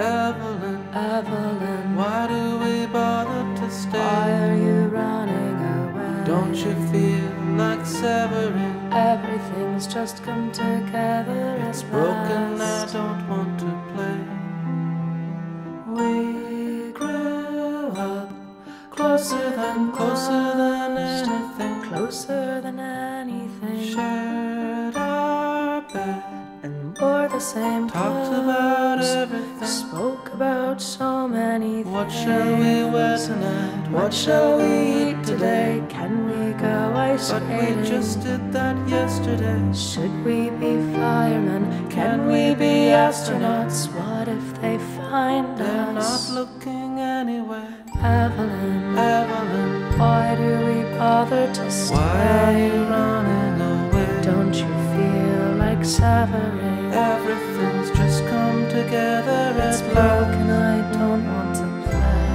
Evelyn, Evelyn, why do we bother to stay? why are you running away? Don't you feel like severing? Everything's just come together It's at broken, I don't want to play. We grew up closer than Closer than anything, closer than anything, shared the same talked about everything. Spoke about so many things. What shall we wear tonight? What shall we eat today? Can we go ice But skating? we just did that yesterday. Should we be firemen? Can we be astronauts? What if they find They're not looking anywhere. Evelyn, Evelyn, why do we bother to stay? why are you running away? Don't you feel Everything's just come together It's at broken, last. I don't want to play.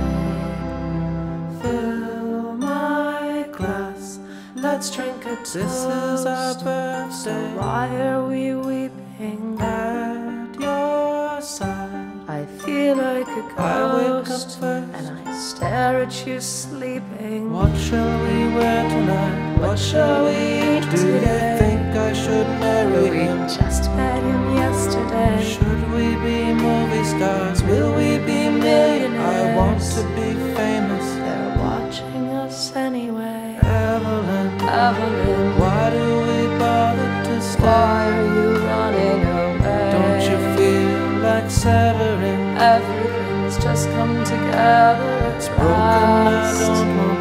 Fill my glass, let's drink a toast. This is our birthday. So why are we weeping? At your side, I feel like a I ghost, first. and I stare at you sleeping. What shall we wear tonight? What shall we eat? Today? I should marry We him? just met him yesterday. Should we be movie stars? Will we be millionaires? I want to be famous. They're watching us anyway. Evelyn, Evelyn, why do we bother to stay? why are you running away? Don't you feel like severing? Everything's just come together. It's Broken, I don't want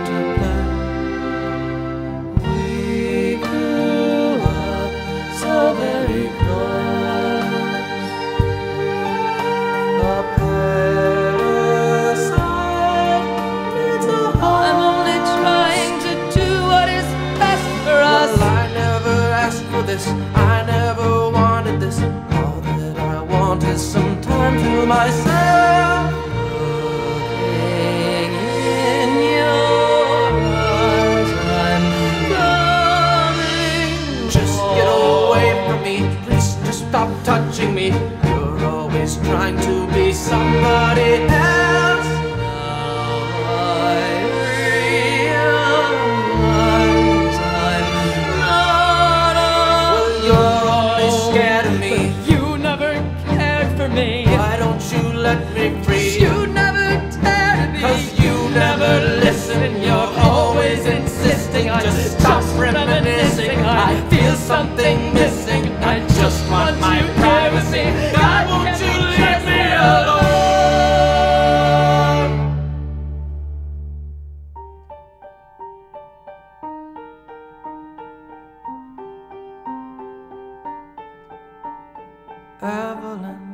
this. I never wanted this. All that I want is some time to myself. Looking in your eyes, I'm coming Just get away from me. Please just stop touching me. You're always trying to be somebody else. Don't you let me free? You never dared to be. Cause you never listen, you're always insisting. I just stop reminiscing. I feel something missing. I just want my privacy. God, won't you leave me alone? Evelyn,